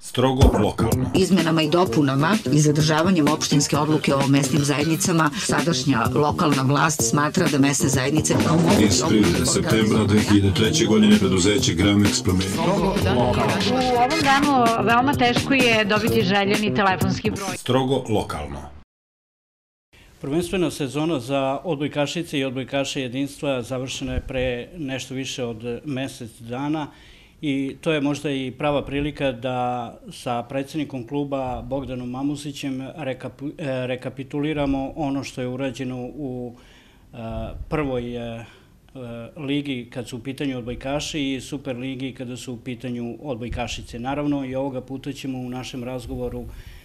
Strogo lokalno. Izmenama i dopunama i zadržavanjem opštinske odluke o mesnim zajednicama, sadašnja lokalna vlast smatra da mesne zajednice kao mogu... Iz prilike septembra 2003. godine preduzeće Gramex promenilo. U ovom danu veoma teško je dobiti željeni telefonski broj. Strogo lokalno. Prvenstvena sezona za odbojkašice i odbojkaše jedinstva završena je pre nešto više od mesec dana i i to je možda i prava prilika da sa predsjednikom kluba Bogdanom Mamusićem e, rekapituliramo ono što je urađeno u e, prvoj e, ligi kad su u pitanju odbojkaši i super ligi kada su u pitanju odbojkašice. Naravno i ovoga puta ćemo u našem razgovoru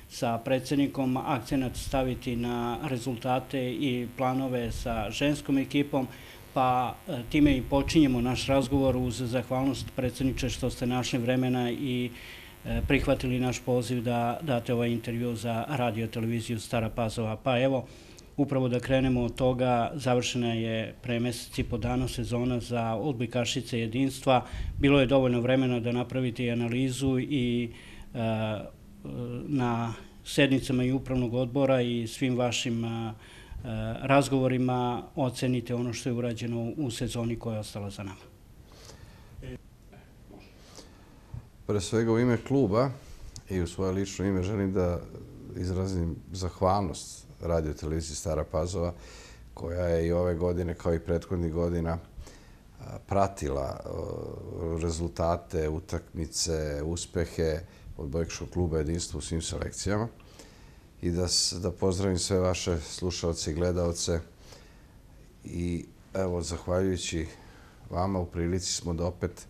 sa predsjednikom akcenat staviti na rezultate i planove sa ženskom ekipom, pa e, time i počinjemo naš razgovor uz zahvalnost predsjedniče što ste našli vremena i e, prihvatili naš poziv da date ovaj intervju za radio televiziju Stara Pazova. Pa evo, upravo da krenemo od toga, završena je pre mesec i po dana sezona za odbojkašice jedinstva. Bilo je dovoljno vremena da napravite i analizu i e, e na sednicama i upravnog odbora i svim vašim Eh, razgovorima ocenite ono što je urađeno u sezoni koja je ostala za nama. Pre svega u ime kluba i u svoje lično ime želim da izrazim zahvalnost radio televiziji Stara Pazova koja je i ove godine kao i prethodnih godina pratila rezultate, utakmice, uspehe odbojkaškog kluba jedinstva u svim selekcijama i da, da pozdravim sve vaše slušalce i gledalce. I evo, zahvaljujući vama u prilici smo da opet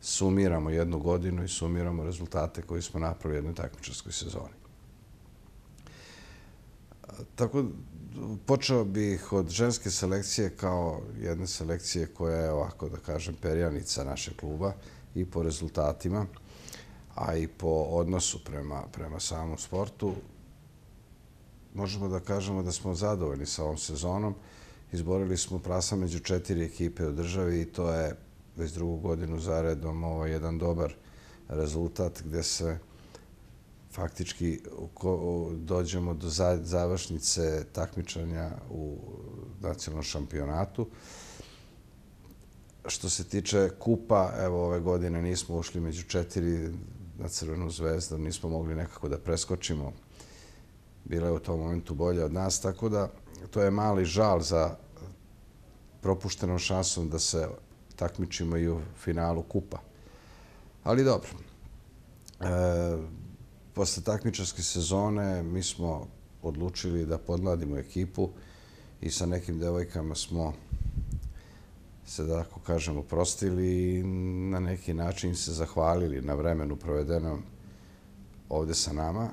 sumiramo jednu godinu i sumiramo rezultate koje smo napravili u jednoj takmičarskoj sezoni. Tako, počeo bih od ženske selekcije kao jedne selekcije koja je ovako, da kažem, perjanica našeg kluba i po rezultatima, a i po odnosu prema, prema samom sportu možemo da kažemo da smo zadovoljni sa ovom sezonom. Izborili smo prasa među četiri ekipe u državi i to je već drugu godinu zaredom ovo jedan dobar rezultat gde se faktički dođemo do završnice takmičanja u nacionalnom šampionatu. Što se tiče kupa, evo ove godine nismo ušli među četiri na Crvenu zvezdu, nismo mogli nekako da preskočimo bila je u tom momentu bolja od nas, tako da to je mali žal za propuštenom šansom da se takmičimo i u finalu kupa. Ali dobro. E, posle takmičarske sezone mi smo odlučili da podladimo ekipu i sa nekim devojkama smo se, da tako kažemo, prostili i na neki način se zahvalili na vremenu provedenom ovde sa nama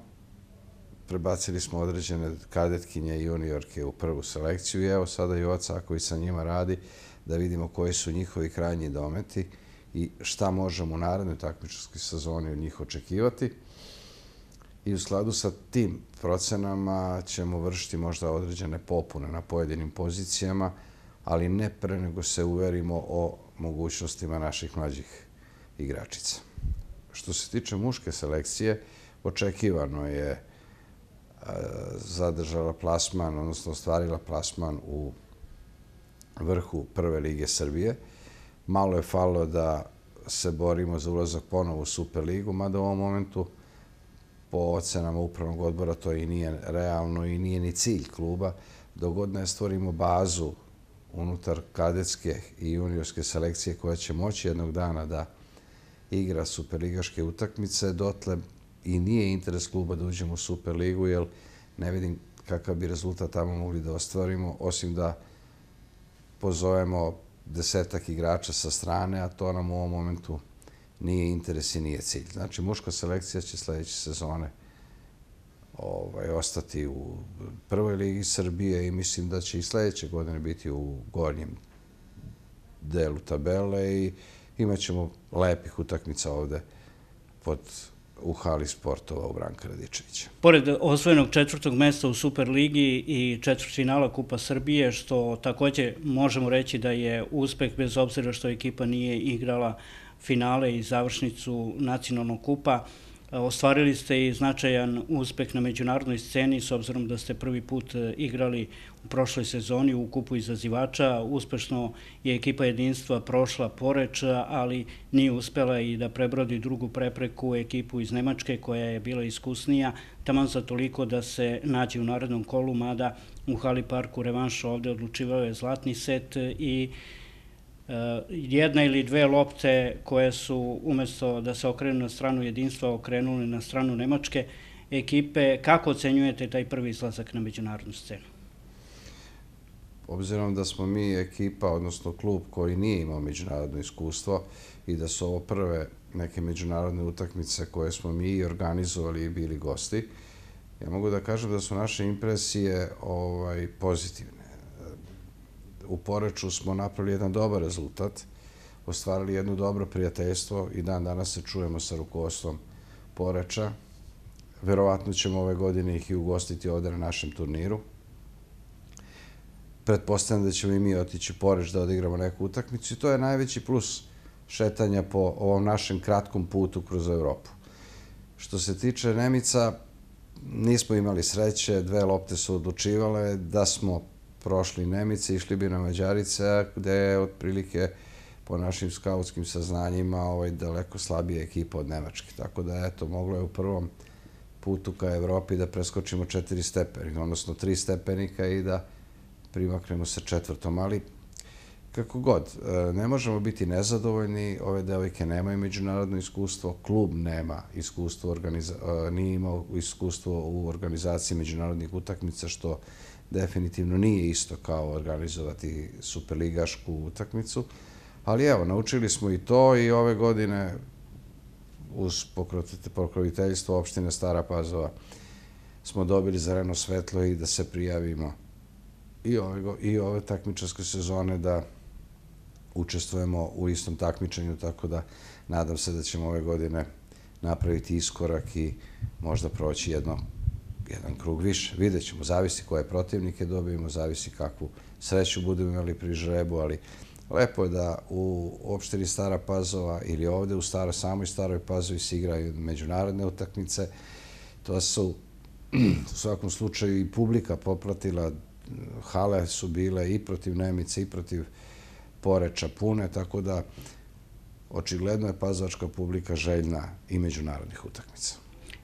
prebacili smo određene kadetkinje i juniorke u prvu selekciju i evo sada i oca koji sa njima radi da vidimo koji su njihovi krajnji dometi i šta možemo u narednoj takmičarskoj sezoni od njih očekivati. I u skladu sa tim procenama ćemo vršiti možda određene popune na pojedinim pozicijama, ali ne pre nego se uverimo o mogućnostima naših mlađih igračica. Što se tiče muške selekcije, očekivano je zadržala plasman, odnosno ostvarila plasman u vrhu Prve lige Srbije. Malo je falo da se borimo za ulazak ponovo u Superligu, mada u ovom momentu po ocenama upravnog odbora to i nije realno i nije ni cilj kluba. Dogodno je stvorimo bazu unutar kadetske i juniorske selekcije koja će moći jednog dana da igra superligaške utakmice, dotle i nije interes kluba da uđemo u Superligu, jer ne vidim kakav bi rezultat tamo mogli da ostvarimo, osim da pozovemo desetak igrača sa strane, a to nam u ovom momentu nije interes i nije cilj. Znači, muška selekcija će sljedeće sezone ovaj, ostati u prvoj ligi Srbije i mislim da će i sljedeće godine biti u gornjem delu tabele i imat ćemo lepih utakmica ovde pod u hali sportova u Branka Radičevića. Pored osvojenog četvrtog mesta u Superligi i četvrtfinala Kupa Srbije, što također možemo reći da je uspeh bez obzira što ekipa nije igrala finale i završnicu nacionalnog kupa, E, ostvarili ste i značajan uspeh na međunarodnoj sceni s obzirom da ste prvi put e, igrali u prošloj sezoni u kupu izazivača. Uspešno je ekipa jedinstva prošla poreč, ali nije uspela i da prebrodi drugu prepreku ekipu iz Nemačke koja je bila iskusnija, taman za toliko da se nađe u narednom kolu, mada u Hali Parku revanš ovde odlučivao je zlatni set i Eh, jedna ili dve lopte koje su umjesto da se okrenu na stranu jedinstva okrenuli na stranu Nemačke ekipe. Kako ocenjujete taj prvi izlazak na međunarodnu scenu? Obzirom da smo mi ekipa, odnosno klub koji nije imao međunarodno iskustvo i da su ovo prve neke međunarodne utakmice koje smo mi organizovali i bili gosti, ja mogu da kažem da su naše impresije ovaj, pozitivne u Poreču smo napravili jedan dobar rezultat, ostvarili jedno dobro prijateljstvo i dan danas se čujemo sa rukovodstvom Poreča. Verovatno ćemo ove godine ih i ugostiti ovdje na našem turniru. Pretpostavljam da ćemo i mi otići Poreč da odigramo neku utakmicu i to je najveći plus šetanja po ovom našem kratkom putu kroz Evropu. Što se tiče Nemica, nismo imali sreće, dve lopte su odlučivale, da smo prošli Nemice, išli bi na Mađarica, gde je otprilike po našim skautskim saznanjima ovaj, daleko slabija ekipa od Nemačke. Tako da, eto, moglo je u prvom putu ka Evropi da preskočimo četiri stepenika, odnosno tri stepenika i da primaknemo sa četvrtom. Ali, kako god, e, ne možemo biti nezadovoljni, ove devojke nemaju međunarodno iskustvo, klub nema iskustvo, e, nije imao iskustvo u organizaciji međunarodnih utakmica, što definitivno nije isto kao organizovati superligašku utakmicu. Ali evo, naučili smo i to i ove godine uz pokroviteljstvo opštine Stara Pazova smo dobili zareno svetlo i da se prijavimo i ove, i ove takmičarske sezone da učestvujemo u istom takmičenju, tako da nadam se da ćemo ove godine napraviti iskorak i možda proći jedno jedan krug više. Vidjet ćemo, zavisi koje protivnike dobijemo, zavisi kakvu sreću budemo imali pri žrebu, ali lepo je da u opštini Stara Pazova ili ovde u staro, samoj Staroj Pazovi se igraju međunarodne utakmice. To su u svakom slučaju i publika popratila, hale su bile i protiv Nemice i protiv Poreča pune, tako da očigledno je pazovačka publika željna i međunarodnih utakmica.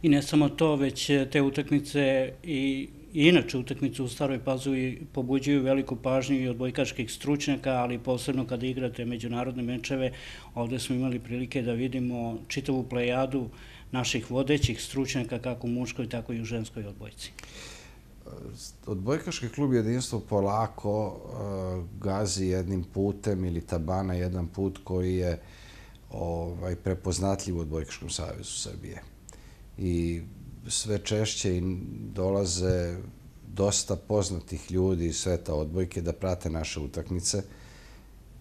I ne samo to, već eh, te utakmice i inače utakmice u Staroj Pazovi pobuđuju veliku pažnju i od bojkaških stručnjaka, ali posebno kada igrate međunarodne mečeve, ovde smo imali prilike da vidimo čitavu plejadu naših vodećih stručnjaka kako u muškoj, tako i u ženskoj odbojci. Odbojkaški klub jedinstvo polako eh, gazi jednim putem ili tabana jedan put koji je ovaj, prepoznatljiv u odbojkaškom savjezu Srbije i sve češće dolaze dosta poznatih ljudi iz sveta odbojke da prate naše utakmice.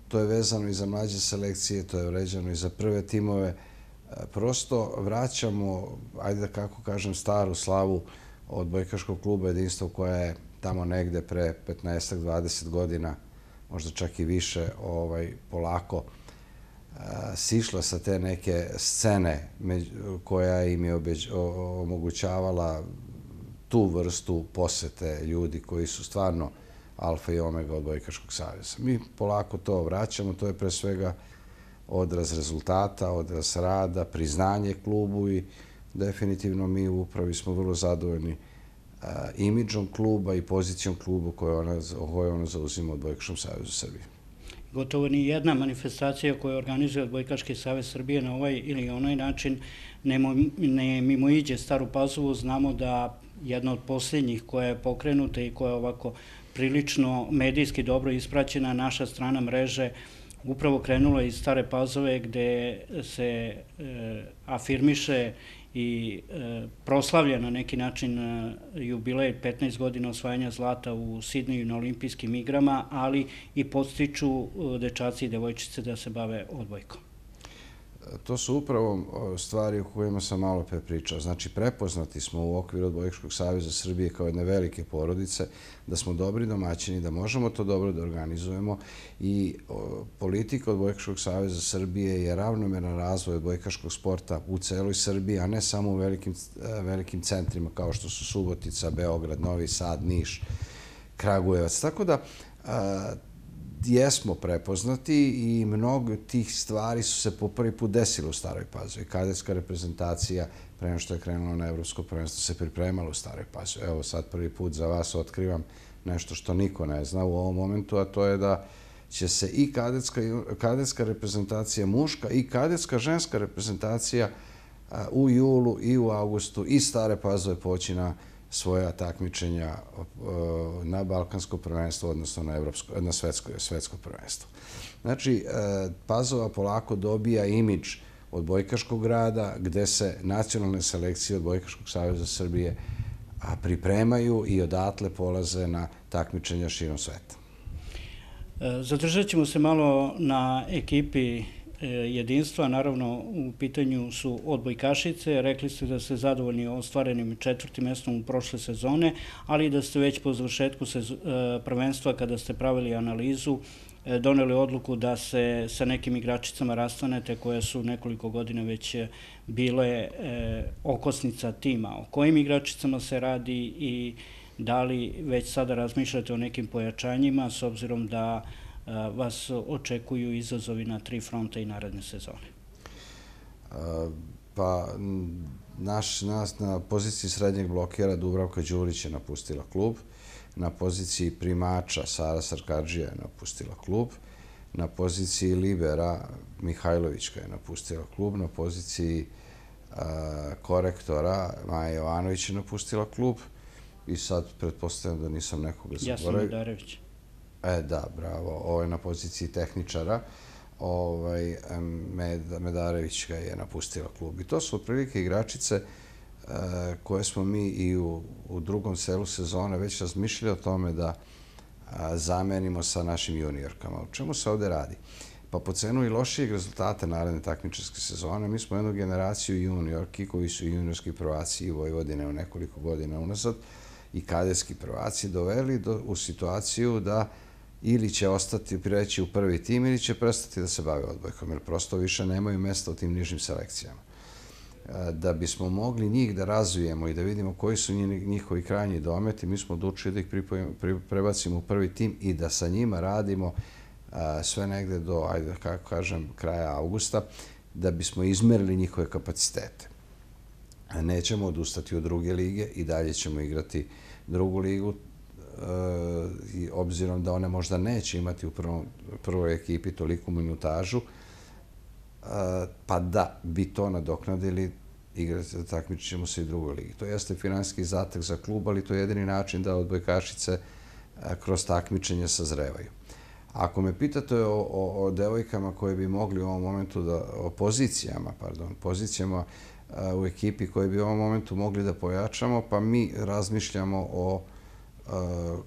To je vezano i za mlađe selekcije, to je vređano i za prve timove. E, prosto vraćamo, ajde da kako kažem, staru slavu odbojkaškog kluba jedinstva koja je tamo negde pre 15-20 godina, možda čak i više, ovaj, polako eh, sišla sa te neke scene koja im je omogućavala tu vrstu posete ljudi koji su stvarno alfa i omega od Bojkaškog savjeza. Mi polako to vraćamo, to je pre svega odraz rezultata, odraz rada, priznanje klubu i definitivno mi u upravi smo vrlo zadovoljni imidžom kluba i pozicijom klubu koju ona zauzima od Bojkaškom savjezu Srbije gotovo ni jedna manifestacija koju organizuje Odbojkaški savez Srbije na ovaj ili onaj način ne mimo iđe Staru Pazovu. Znamo da jedna od posljednjih koja je pokrenuta i koja je ovako prilično medijski dobro ispraćena naša strana mreže upravo krenula iz Stare Pazove gde se e, afirmiše i e, proslavlja na neki način e, jubilej 15 godina osvajanja zlata u Sidniju na olimpijskim igrama, ali i podstiču e, dečaci i devojčice da se bave odbojkom. To su upravo e, stvari o kojima sam malo pre pričao. Znači, prepoznati smo u okviru Odbojkaškog savjeza Srbije kao jedne velike porodice, da smo dobri domaćini, da možemo to dobro da organizujemo i politika Odbojkaškog savjeza Srbije je ravnomeran razvoj odbojkaškog sporta u celoj Srbiji, a ne samo u velikim, e, velikim centrima kao što su Subotica, Beograd, Novi Sad, Niš, Kragujevac. Tako da, e, jesmo prepoznati i mnogo tih stvari su se po prvi put desile u Staroj Pazovi. Kadetska reprezentacija, prema što je krenula na Evropsko prvenstvo, se pripremala u Staroj Pazovi. Evo sad prvi put za vas otkrivam nešto što niko ne zna u ovom momentu, a to je da će se i kadetska, kadetska reprezentacija muška i kadetska ženska reprezentacija u julu i u augustu i Stare Pazove poći na svoja takmičenja e, na Balkansko prvenstvo, odnosno na, Evropsko, na svetsko, svetsko prvenstvo. Znači, e, Pazova polako dobija imidž od Bojkaškog grada, gde se nacionalne selekcije od Bojkaškog savjeza Srbije pripremaju i odatle polaze na takmičenja širom sveta. E, zadržat ćemo se malo na ekipi E, jedinstva. Naravno, u pitanju su odbojkašice. Rekli ste da ste zadovoljni ostvarenim četvrtim mjestom u prošle sezone, ali da ste već po završetku e, prvenstva, kada ste pravili analizu, e, doneli odluku da se sa nekim igračicama rastanete koje su nekoliko godina već bile okosnica tima. O kojim igračicama se radi i da li već sada razmišljate o nekim pojačanjima s obzirom da vas očekuju izazovi na tri fronta i naredne sezone? Pa, naš, nas na poziciji srednjeg blokera Dubravka Đurić je napustila klub, na poziciji primača Sara Sarkađija je napustila klub, na poziciji libera Mihajlovićka je napustila klub, na poziciji korektora Maja Jovanović je napustila klub i sad pretpostavljam da nisam nekoga zaboravio. Jasno Darević. E, da, bravo. Ovo je na poziciji tehničara. Ovaj, Medarević ga je napustila klub. I to su otprilike igračice e, koje smo mi i u, u drugom selu sezone već razmišljali o tome da zamenimo sa našim juniorkama. O čemu se ovde radi? Pa po cenu i lošijeg rezultata naredne takmičarske sezone, mi smo jednu generaciju juniorki koji su juniorski prvaci i Vojvodine u nekoliko godina unazad i kadetski prvaci doveli do, u situaciju da ili će ostati prireći u prvi tim ili će prestati da se bave odbojkom, jer prosto više nemaju mesta u tim nižim selekcijama. E, da bismo mogli njih da razvijemo i da vidimo koji su njihovi krajnji dometi, mi smo odlučili da ih prebacimo u prvi tim i da sa njima radimo e, sve negde do, ajde kako kažem, kraja augusta, da bismo izmerili njihove kapacitete. E, nećemo odustati od druge lige i dalje ćemo igrati drugu ligu, i obzirom da one možda neće imati u prvoj ekipi toliku minutažu, e, pa da bi to nadoknadili, igrati, takmičit ćemo se i drugoj ligi. To jeste finansijski zatak za klub, ali to je jedini način da odbojkašice e, kroz takmičenje sazrevaju. Ako me pitate o, o, o devojkama koje bi mogli u ovom momentu da, o pozicijama, pardon, pozicijama e, u ekipi koje bi u ovom momentu mogli da pojačamo, pa mi razmišljamo o Eh,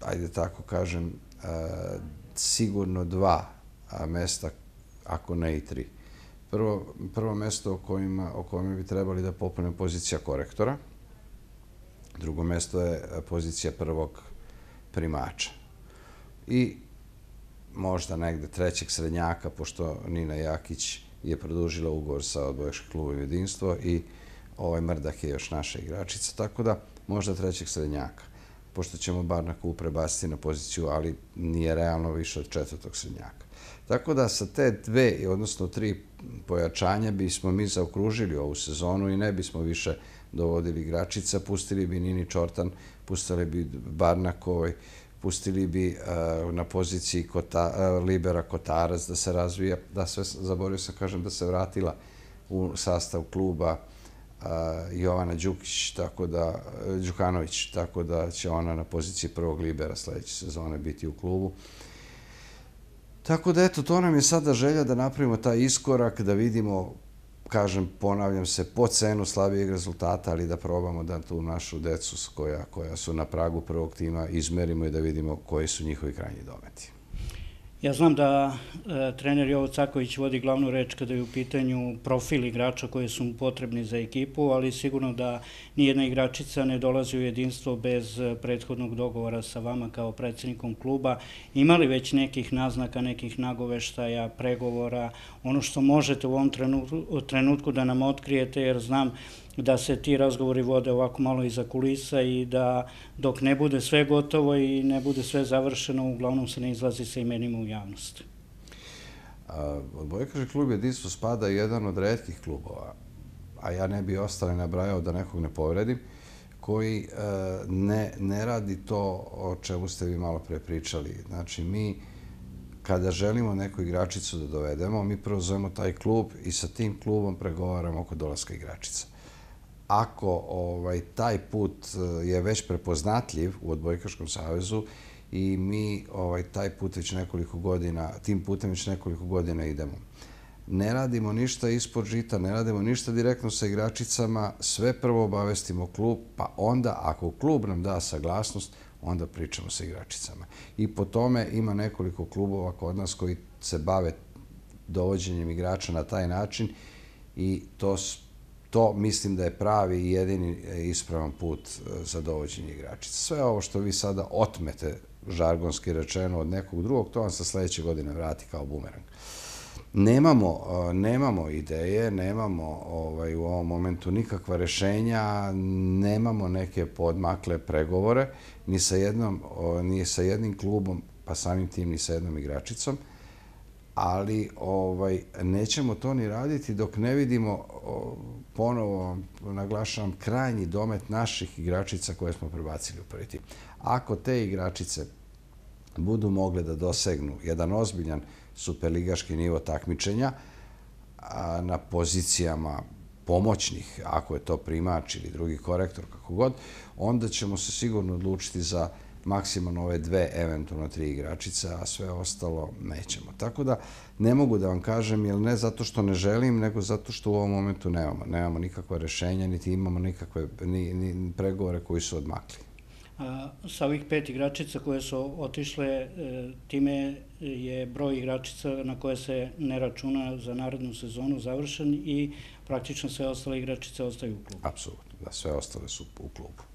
ajde tako kažem, eh, sigurno dva eh, mesta, ako ne i tri. Prvo, prvo mesto o kojima, o kojima bi trebali da popune pozicija korektora. Drugo mesto je pozicija prvog primača. I možda negde trećeg srednjaka, pošto Nina Jakić je produžila ugovor sa odboješkim klubom jedinstvo i ovaj Mrdak je još naša igračica, tako da možda trećeg srednjaka pošto ćemo bar na kup prebaciti na poziciju, ali nije realno više od četvrtog srednjaka. Tako da sa te dve, odnosno tri pojačanja, bismo mi zaokružili ovu sezonu i ne bismo više dovodili igračica, pustili bi Nini Čortan, pustili bi Barnakovoj, pustili bi e, na poziciji eh, Libera Kotarac da se razvija, da sve, zaborio sam kažem, da se vratila u sastav kluba Jovana Đukić, tako da, Đukanović, tako da će ona na poziciji prvog libera sljedeće sezone biti u klubu. Tako da, eto, to nam je sada želja da napravimo taj iskorak, da vidimo, kažem, ponavljam se, po cenu slabijeg rezultata, ali da probamo da tu našu decu koja, koja su na pragu prvog tima izmerimo i da vidimo koji su njihovi krajnji dometi. Ja znam da e, trener Jovo Caković vodi glavnu reč kada je u pitanju profil igrača koji su mu potrebni za ekipu, ali sigurno da nijedna igračica ne dolazi u jedinstvo bez e, prethodnog dogovora sa vama kao predsjednikom kluba. Imali već nekih naznaka, nekih nagoveštaja, pregovora, ono što možete u ovom trenutku, trenutku da nam otkrijete, jer znam da se ti razgovori vode ovako malo iza kulisa i da dok ne bude sve gotovo i ne bude sve završeno, uglavnom se ne izlazi sa imenima u javnost. Odbojkaši klub Jedinstvo spada jedan od redkih klubova, a ja ne bi ostale nabrajao da nekog ne povredim, koji e, ne, ne radi to o čemu ste vi malo pre pričali. Znači, mi kada želimo neku igračicu da dovedemo, mi prvo zovemo taj klub i sa tim klubom pregovaramo oko dolaska igračica ako ovaj, taj put e, je već prepoznatljiv u Odbojkaškom savezu i mi ovaj, taj put već nekoliko godina, tim putem već nekoliko godina idemo. Ne radimo ništa ispod žita, ne radimo ništa direktno sa igračicama, sve prvo obavestimo klub, pa onda ako klub nam da saglasnost, onda pričamo sa igračicama. I po tome ima nekoliko klubova kod nas koji se bave dovođenjem igrača na taj način i to to mislim da je pravi i jedini e, ispravan put e, za dovođenje igračica. Sve ovo što vi sada otmete žargonski rečeno od nekog drugog, to vam se sljedeće godine vrati kao bumerang. Nemamo, e, nemamo ideje, nemamo ovaj, u ovom momentu nikakva rešenja, nemamo neke podmakle pregovore ni sa, jednom, ni sa jednim klubom, pa samim tim ni sa jednom igračicom ali ovaj nećemo to ni raditi dok ne vidimo ponovo naglašavam krajnji domet naših igračica koje smo prebacili u prvi tim. Ako te igračice budu mogle da dosegnu jedan ozbiljan superligaški nivo takmičenja na pozicijama pomoćnih, ako je to primač ili drugi korektor, kako god, onda ćemo se sigurno odlučiti za maksimalno ove dve, eventualno tri igračice, a sve ostalo nećemo. Tako da ne mogu da vam kažem, jer ne zato što ne želim, nego zato što u ovom momentu nemamo. Nemamo nikakve rešenja, niti imamo nikakve ni, ni pregovore koji su odmakli. A, sa ovih pet igračica koje su otišle, e, time je broj igračica na koje se ne računa za narodnu sezonu završen i praktično sve ostale igračice ostaju u klubu. Apsolutno, da, sve ostale su u klubu.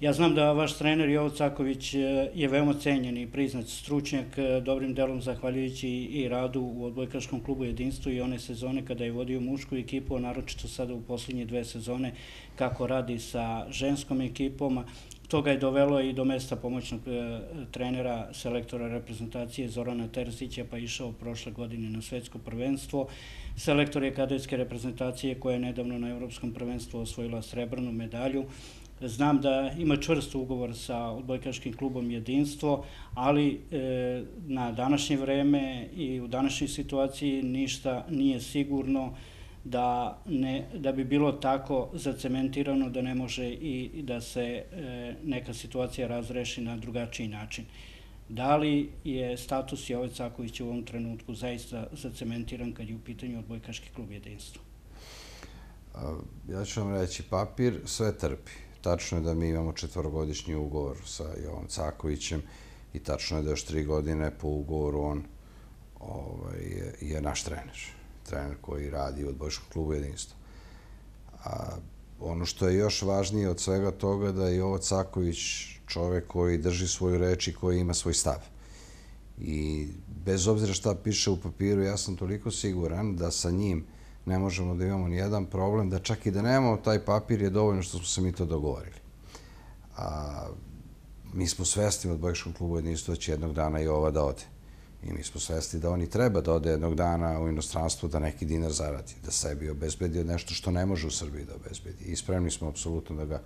Ja znam da vaš trener Jovo Caković e, je veoma cenjen i priznat stručnjak, e, dobrim delom zahvaljujući i radu u odbojkaškom klubu Jedinstvo i one sezone kada je vodio mušku ekipu, a naročito sada u posljednje dve sezone kako radi sa ženskom ekipom. Toga je dovelo i do mesta pomoćnog e, trenera, selektora reprezentacije Zorana Terzića, pa išao prošle godine na svetsko prvenstvo. Selektor je kadetske reprezentacije koja je nedavno na Evropskom prvenstvu osvojila srebrnu medalju. Znam da ima čvrst ugovor sa odbojkaškim klubom Jedinstvo, ali e, na današnje vreme i u današnjoj situaciji ništa nije sigurno da, ne, da bi bilo tako zacementirano da ne može i da se e, neka situacija razreši na drugačiji način. Da li je status Jove Cakovića u ovom trenutku zaista zacementiran kad je u pitanju odbojkaški klub Jedinstvo? Ja ću vam reći, papir sve trpi tačno je da mi imamo četvorogodišnji ugovor sa Jovom Cakovićem i tačno je da još tri godine po ugovoru on ovaj, je, je naš trener. Trener koji radi u odbojškom klubu jedinstva. A ono što je još važnije od svega toga da je Jovo Caković čovek koji drži svoju reč i koji ima svoj stav. I bez obzira šta piše u papiru, ja sam toliko siguran da sa njim ne možemo da imamo ni jedan problem, da čak i da nemamo taj papir je dovoljno što smo se mi to dogovorili. A, mi smo svesni od Boješkom klubu jedinstva da će jednog dana i ova da ode. I mi smo svesni da oni treba da ode jednog dana u inostranstvo da neki dinar zaradi, da sebi obezbedi od nešto što ne može u Srbiji da obezbedi. I spremni smo apsolutno da ga,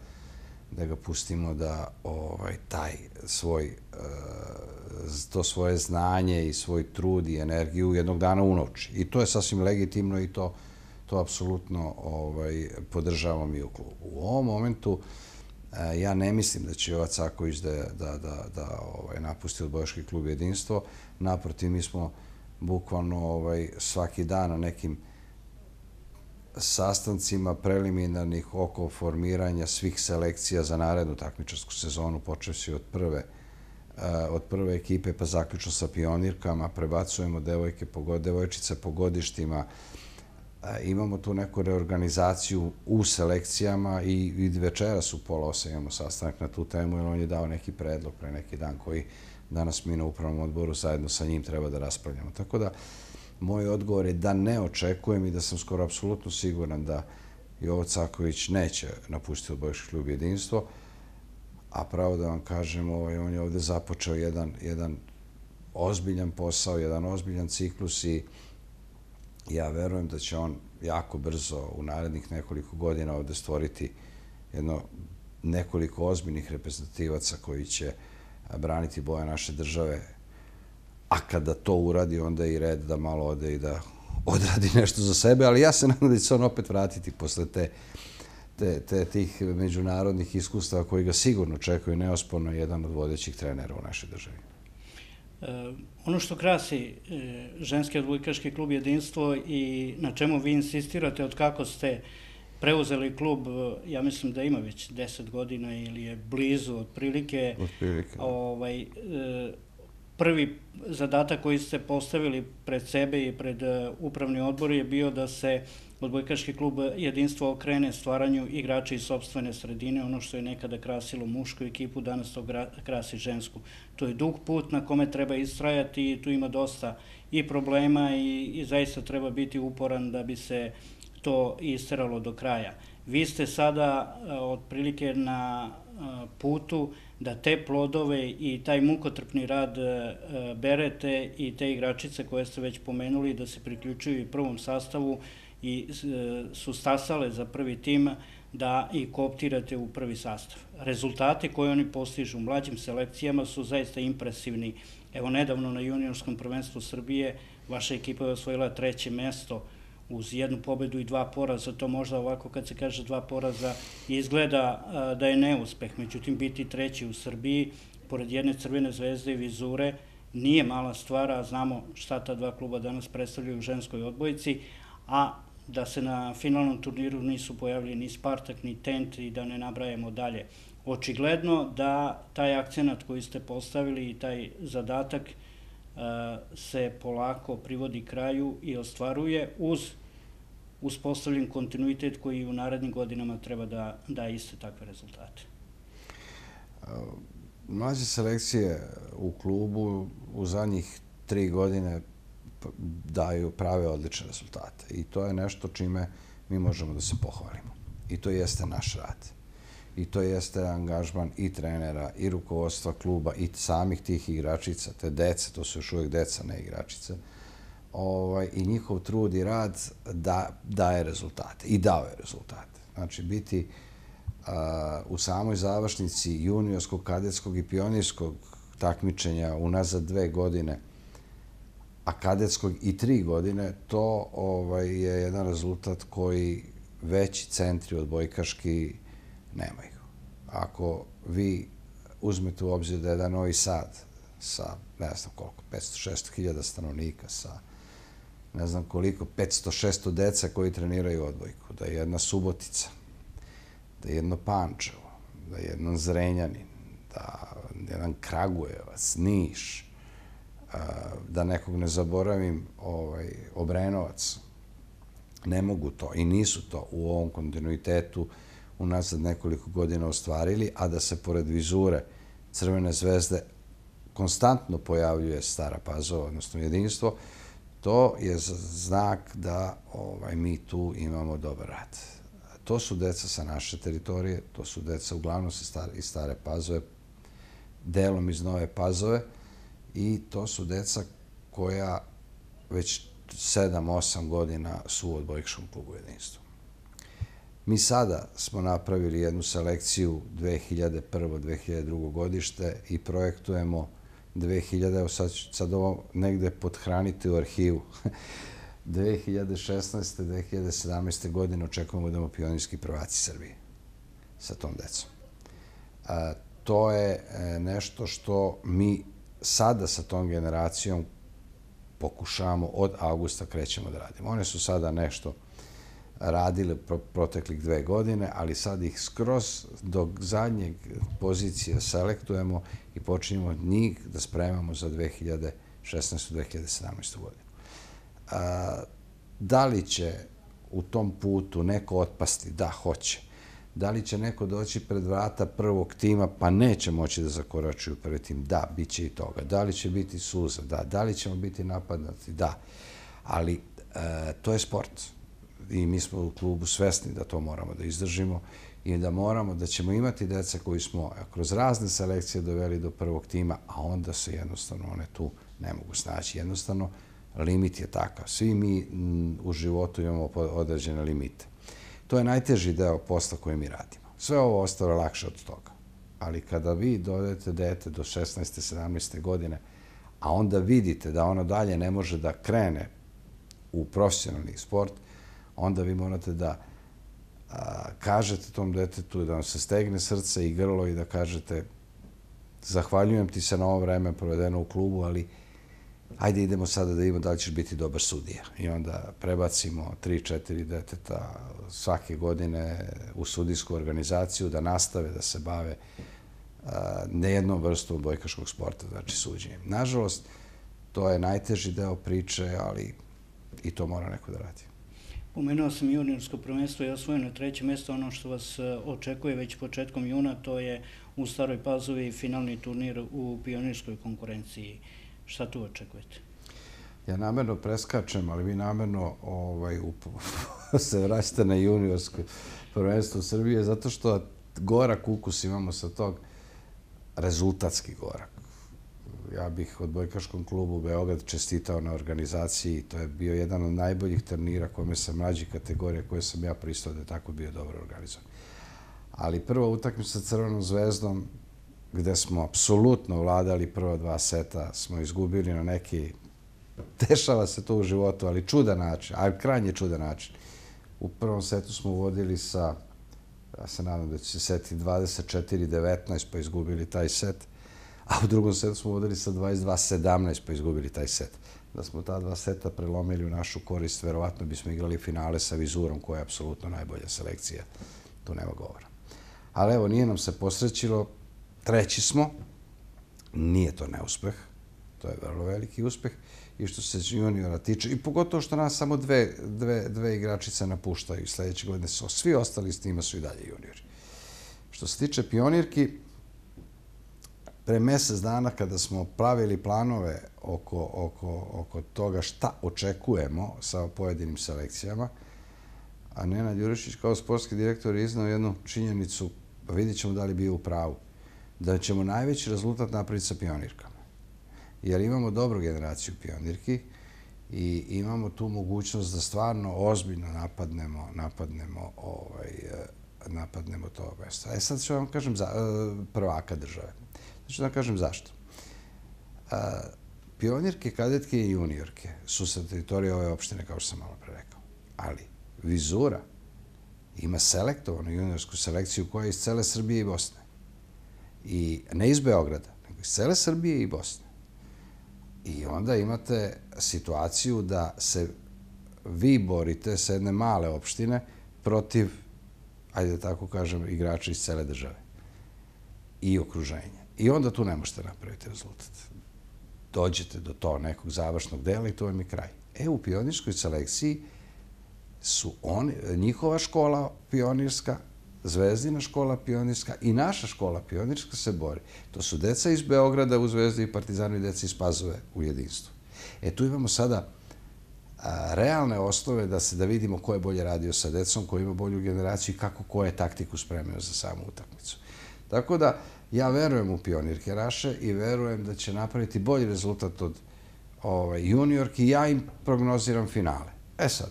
da ga pustimo da ovaj, taj svoj, e, to svoje znanje i svoj trud i energiju jednog dana unovči. I to je sasvim legitimno i to to apsolutno ovaj, podržavam i u klubu. U ovom momentu e, ja ne mislim da će Jova Caković da, da, da, da ovaj, napusti odbojaški klub jedinstvo. Naprotiv, mi smo bukvalno ovaj, svaki dan na nekim sastancima preliminarnih oko formiranja svih selekcija za narednu takmičarsku sezonu, počevši od prve e, od prve ekipe pa zaključno sa pionirkama, prebacujemo devojke po, devojčice po godištima, imamo tu neku reorganizaciju u selekcijama i, i večeras su pola osa imamo sastanak na tu temu jer on je dao neki predlog pre neki dan koji danas mi na upravnom odboru zajedno sa njim treba da raspravljamo. Tako da, moj odgovor je da ne očekujem i da sam skoro apsolutno siguran da Jovo Caković neće napustiti odbojiški klub jedinstvo, a pravo da vam kažem, ovaj, on je ovdje započeo jedan, jedan ozbiljan posao, jedan ozbiljan ciklus i ja verujem da će on jako brzo u narednih nekoliko godina ovde stvoriti jedno nekoliko ozbiljnih reprezentativaca koji će braniti boje naše države. A kada to uradi, onda je i red da malo ode i da odradi nešto za sebe, ali ja se nadam da će se on opet vratiti posle te, te, te, tih međunarodnih iskustava koji ga sigurno čekaju neosporno jedan od vodećih trenera u našoj državi. E, ono što krasi e, ženski odbojkaški klub jedinstvo i na čemu vi insistirate od kako ste preuzeli klub, e, ja mislim da ima već 10 godina ili je blizu otprilike. Otprilike. Ovaj, prvi zadatak koji ste postavili pred sebe i pred upravni odbor je bio da se odbojkaški klub jedinstvo okrene stvaranju igrača iz sobstvene sredine, ono što je nekada krasilo mušku ekipu, danas to krasi žensku. To je dug put na kome treba istrajati i tu ima dosta i problema i, i zaista treba biti uporan da bi se to isteralo do kraja. Vi ste sada otprilike na putu da te plodove i taj mukotrpni rad berete i te igračice koje ste već pomenuli da se priključuju i prvom sastavu i e, su stasale za prvi tim da i kooptirate u prvi sastav. Rezultate koje oni postižu u mlađim selekcijama su zaista impresivni. Evo, nedavno na juniorskom prvenstvu Srbije vaša ekipa je osvojila treće mesto uz jednu pobedu i dva poraza. To možda ovako kad se kaže dva poraza izgleda e, da je neuspeh. Međutim, biti treći u Srbiji, pored jedne crvene zvezde i vizure, nije mala stvar, a znamo šta ta dva kluba danas predstavljaju u ženskoj odbojici, a da se na finalnom turniru nisu pojavili ni Spartak, ni Tent i da ne nabrajemo dalje. Očigledno da taj akcenat koji ste postavili i taj zadatak e, se polako privodi kraju i ostvaruje uz uspostavljen kontinuitet koji u narednim godinama treba da da iste takve rezultate. Mlađe selekcije u klubu u zadnjih tri godine Pa daju prave odlične rezultate. I to je nešto čime mi možemo da se pohvalimo. I to jeste naš rad. I to jeste angažman i trenera, i rukovodstva kluba, i samih tih igračica, te dece, to su još uvijek deca, ne igračice, ovaj, i njihov trud i rad da, daje rezultate. I dao je rezultate. Znači, biti a, u samoj završnici juniorskog, kadetskog i pionirskog takmičenja unazad dve godine – akadetskog i tri godine, to ovaj, je jedan rezultat koji veći centri od bojkaški nemaju. Ako vi uzmete u obzir da je jedan Novi Sad sa, ne znam koliko, 500-600 hiljada stanovnika, sa ne znam koliko, 500-600 deca koji treniraju odbojku, da je jedna Subotica, da je jedno Pančevo, da je jedan Zrenjanin, da je jedan Kragujevac, Niš, da nekog ne zaboravim, ovaj, Obrenovac, ne mogu to i nisu to u ovom kontinuitetu u nazad nekoliko godina ostvarili, a da se pored vizure Crvene zvezde konstantno pojavljuje Stara Pazova, odnosno jedinstvo, to je znak da ovaj, mi tu imamo dobar rad. To su deca sa naše teritorije, to su deca uglavnom sa stare, iz Stare Pazove, delom iz Nove Pazove, i to su deca koja već 7-8 godina su u odbojkšom klubu jedinstva. Mi sada smo napravili jednu selekciju 2001-2002 godište i projektujemo 2000, sad, sad ovo negde podhranite u arhivu, 2016. 2017. godine očekujemo da budemo pionirski prvaci Srbije sa tom decom. A, to je e, nešto što mi sada sa tom generacijom pokušavamo od augusta krećemo da radimo. One su sada nešto radile pro, proteklih dve godine, ali sad ih skroz do zadnjeg pozicije selektujemo i počinjemo njih da spremamo za 2016. 2017. godinu. A, da li će u tom putu neko otpasti? Da, hoće. Da li će neko doći pred vrata prvog tima, pa neće moći da zakoračuju prvi tim? Da, bit će i toga. Da li će biti suza? Da. Da li ćemo biti napadnati? Da. Ali e, to je sport. I mi smo u klubu svesni da to moramo da izdržimo i da moramo, da ćemo imati deca koji smo e, kroz razne selekcije doveli do prvog tima, a onda se jednostavno one tu ne mogu snaći. Jednostavno, limit je takav. Svi mi u životu imamo određene limite. To je najteži deo posla koji mi radimo. Sve ovo ostalo je lakše od toga. Ali kada vi dodajete dete do 16. 17. godine, a onda vidite da ono dalje ne može da krene u profesionalni sport, onda vi morate da kažete tom detetu da vam se stegne srce i grlo i da kažete zahvaljujem ti se na ovo vreme provedeno u klubu, ali ajde idemo sada da vidimo da li ćeš biti dobar sudija. I onda prebacimo 3-4 deteta svake godine u sudijsku organizaciju da nastave da se bave nejednom vrstom bojkaškog sporta, znači suđenjem. Nažalost, to je najteži deo priče, ali i to mora neko da radi. Pomenuo sam juniorsko prvenstvo i osvojeno treće mjesto. Ono što vas e, očekuje već početkom juna, to je u Staroj Pazovi finalni turnir u pionirskoj konkurenciji. Šta tu očekujete? Ja namerno preskačem, ali vi namerno ovaj, se vraćate na juniorsko prvenstvo Srbije, zato što gorak ukus imamo sa tog rezultatski gorak. Ja bih od Bojkaškom klubu Beograd čestitao na organizaciji. To je bio jedan od najboljih turnira kome sam mlađi kategorije koje sam ja pristao da je tako bio dobro organizovan. Ali prva utakmica sa Crvenom zvezdom gde smo apsolutno vladali prva dva seta, smo izgubili na neki, dešava se to u životu, ali čudan način, a krajnje čudan način. U prvom setu smo uvodili sa, ja se nadam da će se seti 24-19 pa izgubili taj set, a u drugom setu smo uvodili sa 22-17 pa izgubili taj set. Da smo ta dva seta prelomili u našu korist, verovatno bismo igrali finale sa Vizurom, koja je apsolutno najbolja selekcija. Tu nema govora. Ali evo, nije nam se posrećilo, treći smo, nije to neuspeh, to je vrlo veliki uspeh, i što se juniora tiče, i pogotovo što nas samo dve, dve, dve igračice napuštaju sljedeće godine, so, svi ostali s njima su i dalje juniori. Što se tiče pionirki, pre mjesec dana kada smo pravili planove oko, oko, oko toga šta očekujemo sa pojedinim selekcijama, a Nena Đurišić kao sportski direktor je iznao jednu činjenicu, pa vidjet ćemo da li bio u pravu da ćemo najveći rezultat napraviti sa pionirkama. Jer imamo dobru generaciju pionirki i imamo tu mogućnost da stvarno ozbiljno napadnemo, napadnemo, ovaj, eh, napadnemo to mesto. E sad ću vam kažem za, eh, prvaka države. Znači ću vam kažem zašto. Eh, pionirke, kadetke i juniorke su sa teritorije ove opštine, kao što sam malo pre rekao. Ali Vizura ima selektovanu juniorsku selekciju koja je iz cele Srbije i Bosne i ne iz Beograda, nego iz cele Srbije i Bosne. I onda imate situaciju da se vi borite sa jedne male opštine protiv, ajde tako kažem, igrača iz cele države i okruženja. I onda tu ne možete napraviti rezultat. Dođete do to nekog završnog dela i to vam je kraj. E, u pionirskoj selekciji su oni, njihova škola pionirska Zvezdina škola pionirska i naša škola pionirska se bori. To su deca iz Beograda u Zvezdi i Partizanu i deca iz Pazove u jedinstvu. E tu imamo sada realne osnove da se da vidimo ko je bolje radio sa decom, ko ima bolju generaciju i kako ko je taktiku spremio za samu utakmicu. Tako da ja verujem u pionirke Raše i verujem da će napraviti bolji rezultat od ovaj, juniorki. Ja im prognoziram finale. E sad,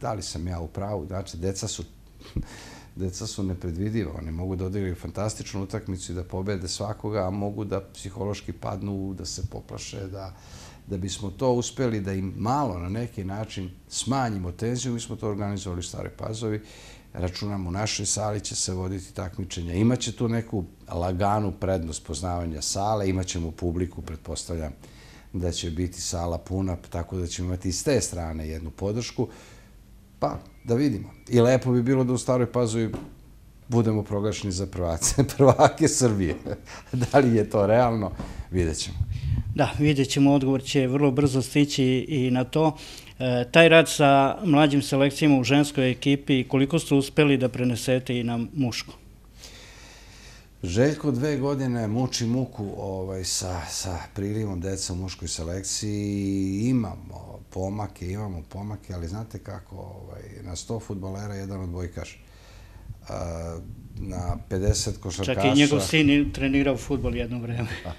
da li sam ja u pravu? Znači, deca su deca su nepredvidiva. Oni mogu da odigraju fantastičnu utakmicu i da pobede svakoga, a mogu da psihološki padnu, da se poplaše, da, da bismo to uspeli da im malo na neki način smanjimo tenziju. Mi smo to organizovali u Stare Pazovi. Računamo u našoj sali će se voditi takmičenja. Imaće tu neku laganu prednost poznavanja sale, imaćemo publiku, pretpostavljam da će biti sala puna, tako da ćemo imati iz te strane jednu podršku. Pa, da vidimo. I lepo bi bilo da u Staroj Pazovi budemo proglašeni za prvace, prvake Srbije. da li je to realno, vidjet ćemo. Da, vidjet ćemo, odgovor će vrlo brzo stići i na to. E, taj rad sa mlađim selekcijama u ženskoj ekipi, koliko ste uspeli da prenesete i na muško? Željko dve godine muči muku ovaj, sa, sa prilivom deca u muškoj selekciji. Imamo pomake, imamo pomake, ali znate kako, ovaj, na 100 futbolera jedan od bojkaš. Na 50 košarkaša... Čak i njegov sin trenirao futbol jedno vreme.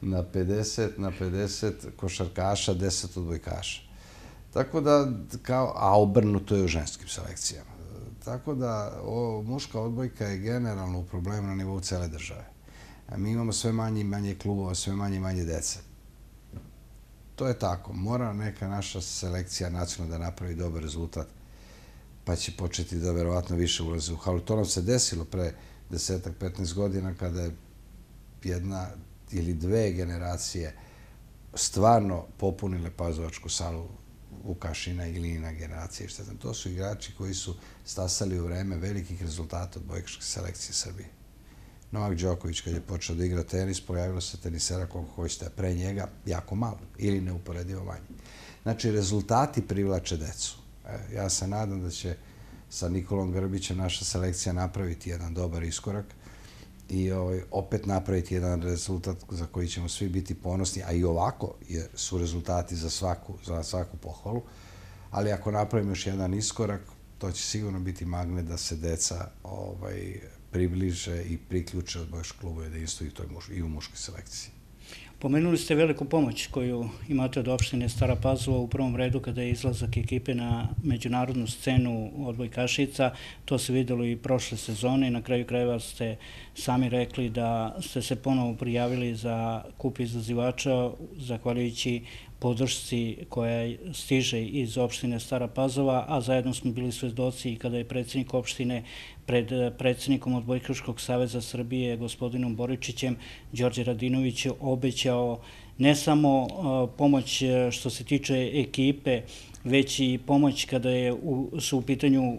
Na 50, na 50 košarkaša, 10 odbojkaša. Tako da, kao, a obrnuto je u ženskim selekcijama. Tako da, o, muška odbojka je generalno u problemu na nivou cele države. A mi imamo sve manje i manje klubova, sve manje i manje dece. To je tako. Mora neka naša selekcija nacionalna da napravi dobar rezultat, pa će početi da verovatno više ulaze u halu. To nam se desilo pre desetak, 15 godina kada je jedna ili dve generacije stvarno popunile pazovačku salu Vukašina i Lina generacije. Šta znam, to su igrači koji su stasali u vreme velikih rezultata od bojkaške selekcije Srbije. Novak Đoković kad je počeo da igra tenis, pojavilo se tenisera koliko hoćete, pre njega jako malo ili neuporedivo manje. Znači, rezultati privlače decu. E, ja se nadam da će sa Nikolom Grbićem naša selekcija napraviti jedan dobar iskorak i ovaj, opet napraviti jedan rezultat za koji ćemo svi biti ponosni, a i ovako su rezultati za svaku, za svaku pohvalu. Ali ako napravimo još jedan iskorak, to će sigurno biti magnet da se deca ovaj, približe i priključe od Bojš klubu jedinstva i, i u muškoj selekciji. Pomenuli ste veliku pomoć koju imate od opštine Stara Pazova u prvom redu kada je izlazak ekipe na međunarodnu scenu odbojkašica. To se videlo i prošle sezone i na kraju krajeva ste sami rekli da ste se ponovo prijavili za kup izazivača zahvaljujući podršci koja stiže iz opštine Stara Pazova, a zajedno smo bili svedoci i kada je predsjednik opštine pred eh, predsjednikom odbojkaškog saveza Srbije, gospodinom Boričićem, Đorđe Radinović obećao ne samo eh, pomoć eh, što se tiče ekipe, već i pomoć kada je su u pitanju e,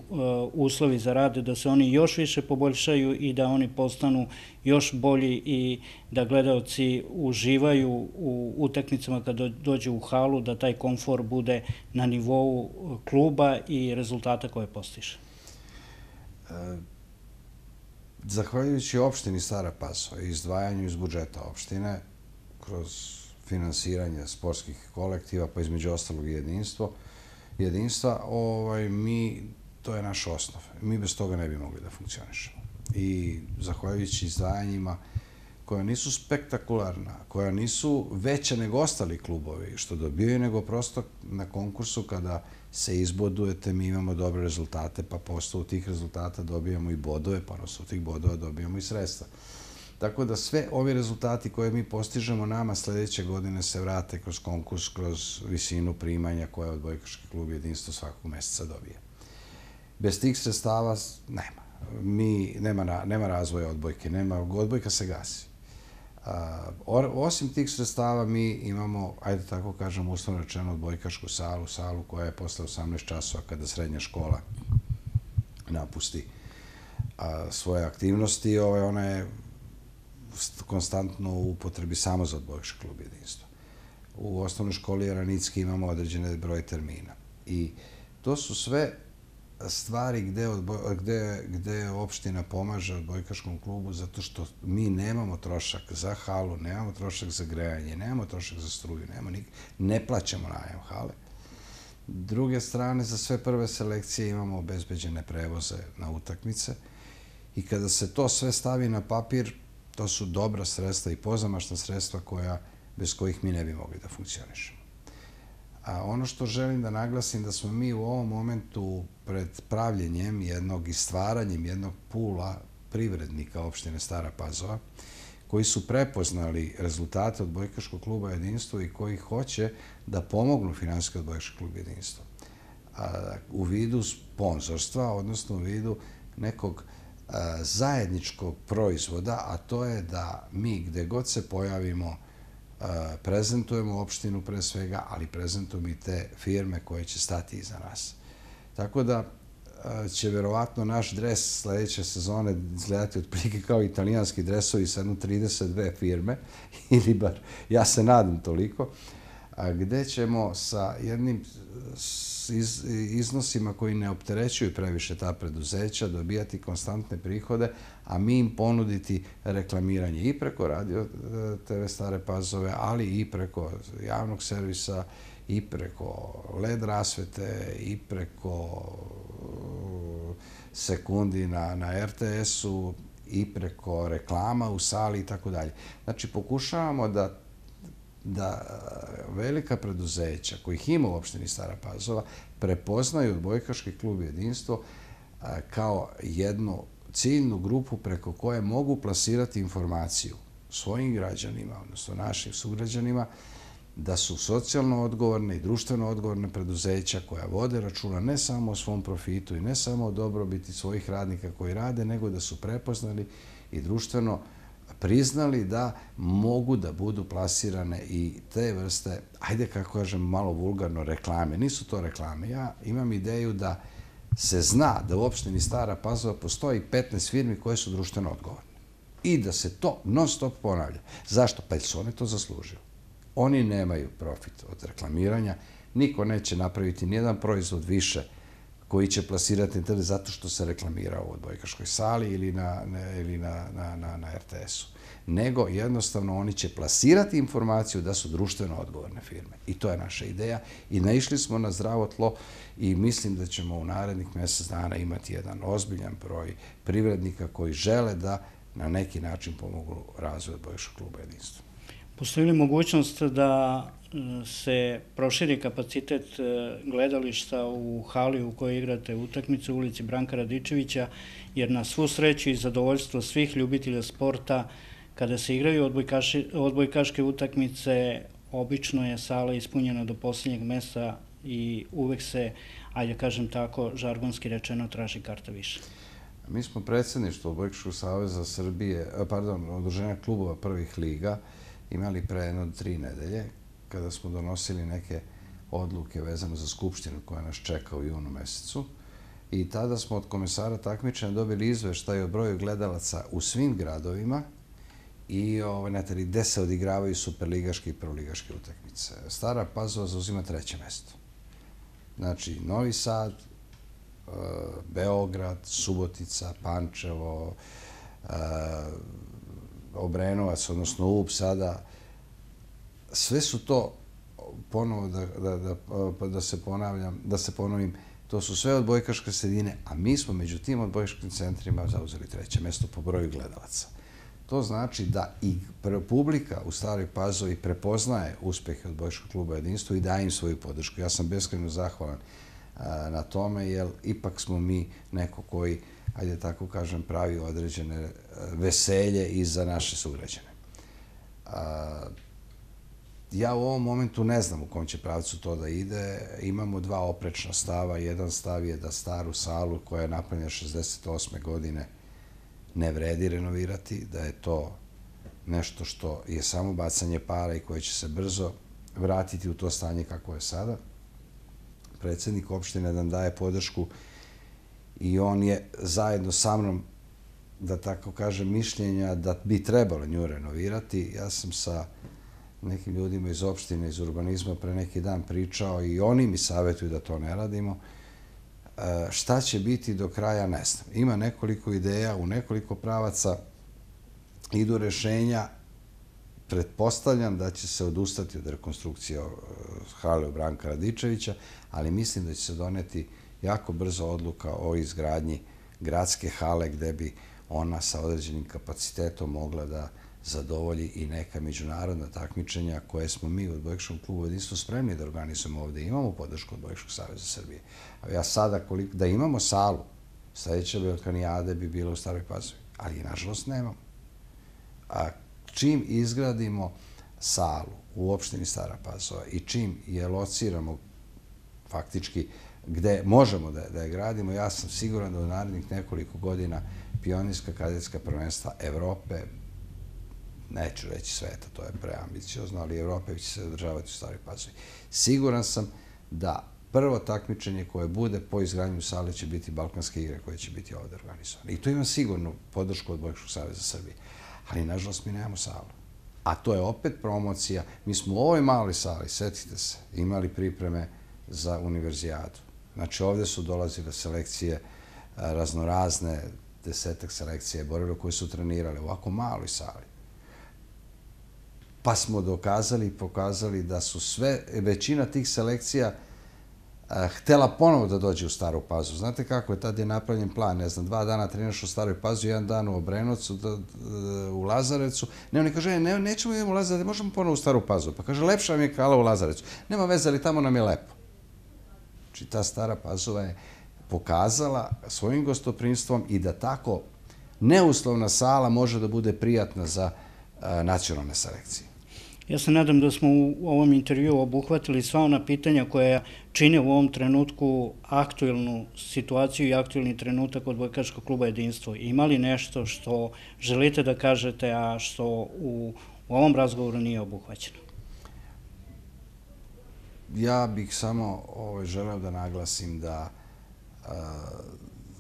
uslovi za rade, da se oni još više poboljšaju i da oni postanu još bolji i da gledalci uživaju u utakmicama kada dođu u halu, da taj komfor bude na nivou kluba i rezultata koje postiže. E, zahvaljujući opštini Stara Paso i izdvajanju iz budžeta opštine kroz finansiranje sportskih kolektiva, pa između ostalog jedinstvo, jedinstva, ovaj, mi, to je naš osnov. Mi bez toga ne bi mogli da funkcionišemo. I zahvaljujući izdvajanjima koja nisu spektakularna, koja nisu veća nego ostali klubovi što dobijaju, nego prosto na konkursu kada se izbodujete, mi imamo dobre rezultate, pa posto u tih rezultata dobijamo i bodove, pa u tih bodova dobijamo i sredstva. Tako da sve ovi rezultati koje mi postižemo nama sljedeće godine se vrate kroz konkurs, kroz visinu primanja koje od Bojkaški klub jedinstvo svakog mjeseca dobije. Bez tih sredstava nema. Mi, nema, nema razvoja odbojke, nema, odbojka se gasi. osim tih sredstava mi imamo, ajde tako kažem, uslovno rečeno odbojkašku salu, salu koja je posle 18 časova kada srednja škola napusti svoje aktivnosti. Ovaj, ona je konstantno u upotrebi samo za odbojkaški klub jedinstva. U osnovnoj školi Ranicki imamo određene broje termina. I to su sve stvari gde, gde, gde opština pomaže odbojkaškom klubu zato što mi nemamo trošak za halu, nemamo trošak za grejanje, nemamo trošak za struju, nemamo nik... ne plaćamo najem hale. Druge strane, za sve prve selekcije imamo obezbeđene prevoze na utakmice i kada se to sve stavi na papir, to su dobra sredstva i pozamašna sredstva koja, bez kojih mi ne bi mogli da funkcionišemo. A ono što želim da naglasim da smo mi u ovom momentu pred pravljenjem jednog i stvaranjem jednog pula privrednika opštine Stara Pazova, koji su prepoznali rezultate od Bojkaškog kluba jedinstva i koji hoće da pomognu finansijski od Bojkaškog kluba jedinstva. U vidu sponsorstva, odnosno u vidu nekog zajedničkog proizvoda, a to je da mi gde god se pojavimo prezentujemo opštinu pre svega, ali prezentujemo i te firme koje će stati iza nas. Tako da će verovatno naš dres sljedeće sezone izgledati otprilike kao italijanski dresovi sa jednu 32 firme, ili bar, ja se nadam toliko, a gde ćemo sa jednim iz, iznosima koji ne opterećuju previše ta preduzeća dobijati konstantne prihode, a mi im ponuditi reklamiranje i preko radio eh, TV Stare Pazove, ali i preko javnog servisa, i preko LED rasvete, i preko eh, sekundi na, na RTS-u, i preko reklama u sali i tako dalje. Znači, pokušavamo da da e, velika preduzeća kojih ima u opštini Stara Pazova prepoznaju odbojkaški klub jedinstvo e, kao jednu ciljnu grupu preko koje mogu plasirati informaciju svojim građanima, odnosno našim sugrađanima, da su socijalno odgovorne i društveno odgovorne preduzeća koja vode računa ne samo o svom profitu i ne samo o dobrobiti svojih radnika koji rade, nego da su prepoznali i društveno odgovorne priznali da mogu da budu plasirane i te vrste, ajde kako kažem malo vulgarno, reklame. Nisu to reklame. Ja imam ideju da se zna da u opštini Stara Pazova postoji 15 firmi koje su društveno odgovorne. I da se to non stop ponavlja. Zašto? Pa su one to zaslužili. Oni nemaju profit od reklamiranja. Niko neće napraviti nijedan proizvod više koji će plasirati internet zato što se reklamira u odbojkaškoj sali ili na, ne, ili na, na, na, na RTS-u. Nego jednostavno oni će plasirati informaciju da su društveno odgovorne firme. I to je naša ideja. I naišli smo na zdravo tlo i mislim da ćemo u narednih mjesec dana imati jedan ozbiljan broj privrednika koji žele da na neki način pomogu razvoju odbojkaškog kluba jedinstva. Postoji li mogućnost da se proširi kapacitet e, gledališta u hali u kojoj igrate utakmicu u ulici Branka Radičevića, jer na svu sreću i zadovoljstvo svih ljubitelja sporta, kada se igraju odbojkaške utakmice, obično je sala ispunjena do posljednjeg mesta i uvek se, ajde kažem tako, žargonski rečeno traži karta više. Mi smo predsjedništvo Odbojkaškog saveza Srbije, pardon, odruženja klubova prvih liga, imali pre jedno tri nedelje, kada smo donosili neke odluke vezane za skupštinu koja nas čeka u junu mesecu. I tada smo od komisara takmičenja dobili izveštaj o broju gledalaca u svim gradovima i ovaj, na gde se odigravaju superligaške i proligaške utakmice. Stara Pazova zauzima treće mesto. Znači, Novi Sad, eh, Beograd, Subotica, Pančevo, eh, Obrenovac, odnosno UB sada, sve su to ponovo da, da, da, pa da se ponavljam, da se ponovim, to su sve odbojkaške sredine, a mi smo među tim odbojkaškim centrima zauzeli treće mjesto po broju gledalaca. To znači da i publika u Staroj Pazovi prepoznaje uspehe odbojkaškog kluba jedinstva i daje im svoju podršku. Ja sam beskreno zahvalan na tome, jer ipak smo mi neko koji, ajde tako kažem, pravi određene veselje i za naše sugrađane. Ja u ovom momentu ne znam u kom će pravcu to da ide. Imamo dva oprečna stava. Jedan stav je da staru salu koja je napravljena 68. godine ne vredi renovirati, da je to nešto što je samo bacanje para i koje će se brzo vratiti u to stanje kako je sada. Predsednik opštine nam daje podršku i on je zajedno sa mnom, da tako kažem, mišljenja da bi trebalo nju renovirati. Ja sam sa nekim ljudima iz opštine, iz urbanizma pre neki dan pričao i oni mi savjetuju da to ne radimo. E, šta će biti do kraja, ne znam. Ima nekoliko ideja, u nekoliko pravaca idu rešenja. Pretpostavljam da će se odustati od rekonstrukcije e, hale u Branka Radičevića, ali mislim da će se doneti jako brzo odluka o izgradnji gradske hale gde bi ona sa određenim kapacitetom mogla da zadovolji i neka međunarodna takmičenja koje smo mi u odbojkaškom klubu jedinstvo spremni da organizujemo ovde. Imamo podršku odbojkaškog savjeza Srbije. Ja sada, koliko, da imamo salu, sljedeća Belkanijade bi bila u Staroj Pazovi, ali nažalost nemamo. A čim izgradimo salu u opštini Stara Pazova i čim je lociramo faktički gde možemo da, da je gradimo, ja sam siguran da u narednih nekoliko godina pionirska kadetska prvenstva Evrope, neću reći sveta, to je preambiciozno, ali Evrope će se održavati u stari Pazovi. Siguran sam da prvo takmičenje koje bude po izgradnju sale će biti Balkanske igre koje će biti ovdje organizovane. I tu imam sigurnu podršku od Bojkškog savjeza Srbije. Ali, nažalost, mi nemamo salu. A to je opet promocija. Mi smo u ovoj maloj sali, setite se, imali pripreme za univerzijadu. Znači, ovdje su dolazile selekcije e, raznorazne, desetak selekcije borilo koje su trenirale u ovako maloj sali. Pa smo dokazali i pokazali da su sve, većina tih selekcija eh, htela ponovo da dođe u Staru Pazu. Znate kako je, tad je napravljen plan, ne znam, dva dana treniraš u Staroj Pazu, jedan dan u Obrenovcu, eh, u Lazarecu. Ne, oni kaže, ne, nećemo idemo u Lazarecu, možemo ponovo u Staru Pazu. Pa kaže, lepša mi je kala u Lazarecu. Nema veze, ali tamo nam je lepo. Znači, ta Stara Pazova je pokazala svojim gostoprinstvom i da tako neuslovna sala može da bude prijatna za eh, nacionalne selekcije. Ja se nadam da smo u ovom intervju obuhvatili sva ona pitanja koja čine u ovom trenutku aktuelnu situaciju i aktuelni trenutak od Bojkaškog kluba Jedinstvo. Ima li nešto što želite da kažete, a što u ovom razgovoru nije obuhvaćeno? Ja bih samo ovaj, želeo da naglasim da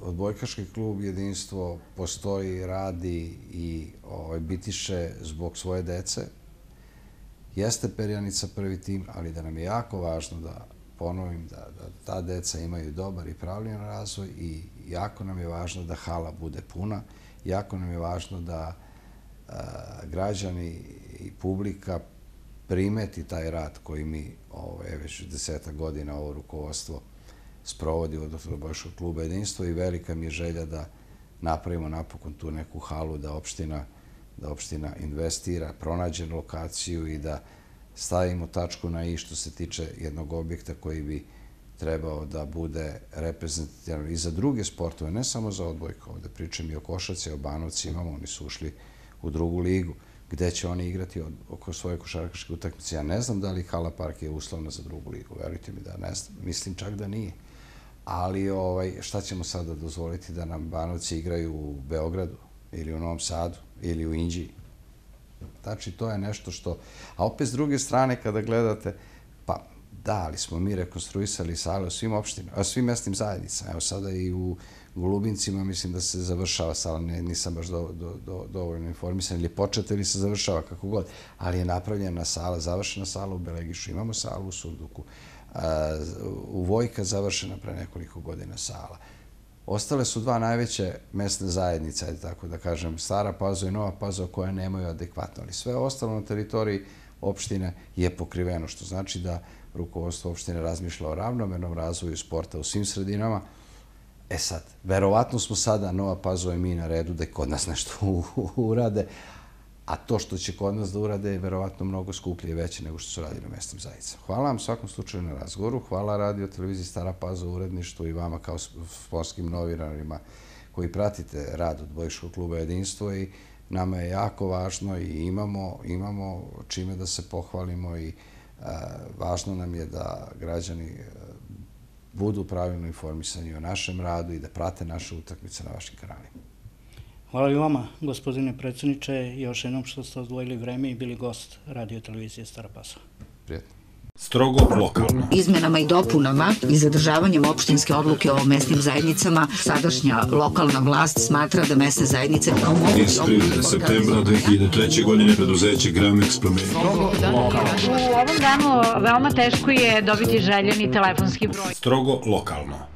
odbojkaški klub Jedinstvo postoji, radi i ovaj, bitiše zbog svoje dece. Jeste perjanica prvi tim, ali da nam je jako važno da ponovim da, da ta deca imaju dobar i pravljen razvoj i jako nam je važno da hala bude puna, jako nam je važno da građani i publika primeti taj rad koji mi ovaj, već deseta godina ovo rukovodstvo sprovodi od Odbojškog kluba jedinstva i velika mi je želja da napravimo napokon tu neku halu da opština da opština investira, pronađe lokaciju i da stavimo tačku na i što se tiče jednog objekta koji bi trebao da bude reprezentativan i za druge sportove, ne samo za odbojka. Ovde pričam i o košarci, o Banovci imamo, oni su ušli u drugu ligu. Gde će oni igrati oko svoje košarkaške utakmice? Ja ne znam da li Hala Park je uslovna za drugu ligu. Verujte mi da ne znam. Mislim čak da nije ali ovaj, šta ćemo sada dozvoliti da nam Banovci igraju u Beogradu ili u Novom Sadu ili u Indiji. Znači, to je nešto što... A opet s druge strane, kada gledate, pa da, ali smo mi rekonstruisali sale u svim opštinama, a svim mestnim zajednicama. Evo sada i u Golubincima mislim da se završava sala, ne, nisam baš do, do, do, dovoljno informisan, ili počete ili se završava kako god, ali je napravljena sala, završena sala u Belegišu, imamo salu u Surduku, u Vojka završena pre nekoliko godina sala. Ostale su dva najveće mesne zajednice, tako da kažem, Stara Pazo i Nova Pazo, koje nemaju adekvatno. Ali sve ostalo na teritoriji opštine je pokriveno, što znači da rukovodstvo opštine razmišlja o ravnomernom razvoju sporta u svim sredinama. E sad, verovatno smo sada Nova Pazo i mi na redu da kod nas nešto urade, a to što će kod nas da urade je verovatno mnogo skuplje i veće nego što su radili u mestnim zajednicama. Hvala vam svakom slučaju na razgovoru, hvala radio televiziji Stara Paza u uredništvu i vama kao sportskim novinarima koji pratite rad od Bojiškog kluba Jedinstvo i nama je jako važno i imamo, imamo čime da se pohvalimo i važno nam je da građani budu pravilno informisani o našem radu i da prate naše utakmice na vašim kanalima. Hvala i vama, gospodine predsjedniče, još jednom što ste odvojili vreme i bili gost radio televizije Stara Pasa. Prijetno. Strogo lokalno. Izmenama i dopunama i zadržavanjem opštinske odluke o mesnim zajednicama, sadašnja lokalna vlast smatra da mesne zajednice kao mogu... Iz 30. septembra 2003. godine preduzeće Gramex promenio. U ovom danu veoma teško je dobiti željeni telefonski broj. Strogo lokalno.